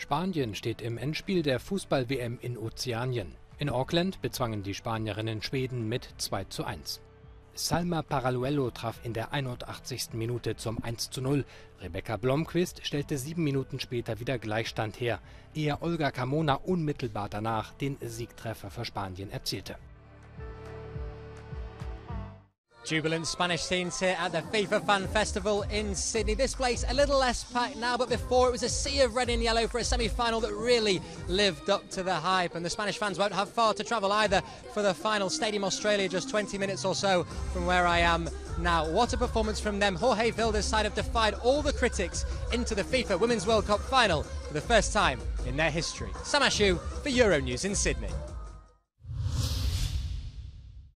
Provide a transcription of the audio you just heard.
Spanien steht im Endspiel der Fußball-WM in Ozeanien. In Auckland bezwangen die Spanierinnen Schweden mit 2 zu 1. Salma Paraluello traf in der 81. Minute zum 1 zu 0. Rebecca Blomqvist stellte sieben Minuten später wieder Gleichstand her, ehe Olga Carmona unmittelbar danach den Siegtreffer für Spanien erzielte. Jubilant Spanish scenes here at the FIFA Fan Festival in Sydney. This place a little less packed now, but before it was a sea of red and yellow for a semi-final that really lived up to the hype. And the Spanish fans won't have far to travel either for the final. Stadium Australia, just 20 minutes or so from where I am now. What a performance from them. Jorge Vilda's side have defied all the critics into the FIFA Women's World Cup final for the first time in their history. Sam Ashu for Euronews in Sydney.